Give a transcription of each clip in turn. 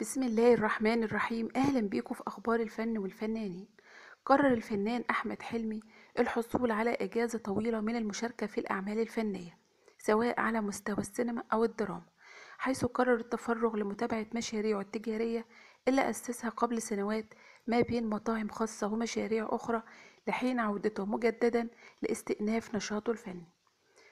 بسم الله الرحمن الرحيم. أهلا بيكم في أخبار الفن والفنانين. قرر الفنان أحمد حلمي الحصول على إجازة طويلة من المشاركة في الأعمال الفنية سواء على مستوى السينما أو الدراما حيث قرر التفرغ لمتابعة مشاريعه التجارية اللي أسسها قبل سنوات ما بين مطاعم خاصة ومشاريع أخرى لحين عودته مجددا لاستئناف نشاطه الفني.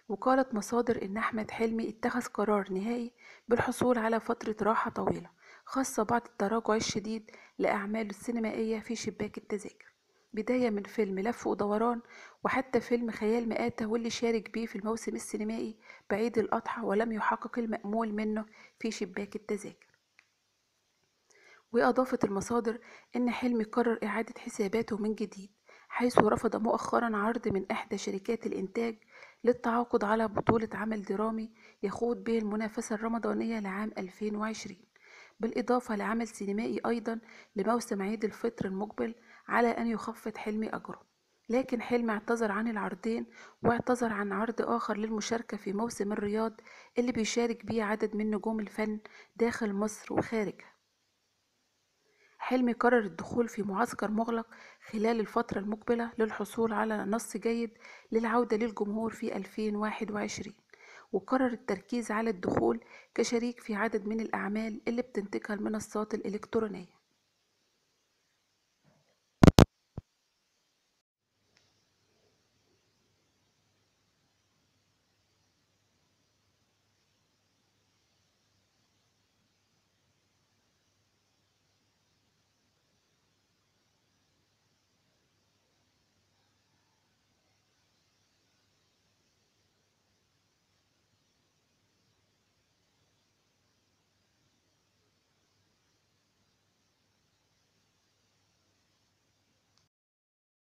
وقالت مصادر إن أحمد حلمي اتخذ قرار نهائي بالحصول على فترة راحة طويلة. خاصة بعد التراجع الشديد لأعماله السينمائية في شباك التذاكر. بداية من فيلم لف ودوران وحتى فيلم خيال مآتة واللي شارك بيه في الموسم السينمائي بعيد الأضحى ولم يحقق المأمول منه في شباك التذاكر. وأضافت المصادر إن حلمي قرر إعادة حساباته من جديد حيث رفض مؤخرا عرض من إحدى شركات الإنتاج للتعاقد على بطولة عمل درامي يخوض به المنافسة الرمضانية لعام 2020 بالإضافة لعمل سينمائي أيضا لموسم عيد الفطر المقبل على أن يخفض حلمي أجره. لكن حلمي اعتذر عن العرضين واعتذر عن عرض آخر للمشاركة في موسم الرياض اللي بيشارك بيه عدد من نجوم الفن داخل مصر وخارجها. حلمي قرر الدخول في معسكر مغلق خلال الفترة المقبلة للحصول على نص جيد للعودة للجمهور في 2021 وقرر التركيز على الدخول كشريك في عدد من الأعمال اللي بتنتجها المنصات الإلكترونية.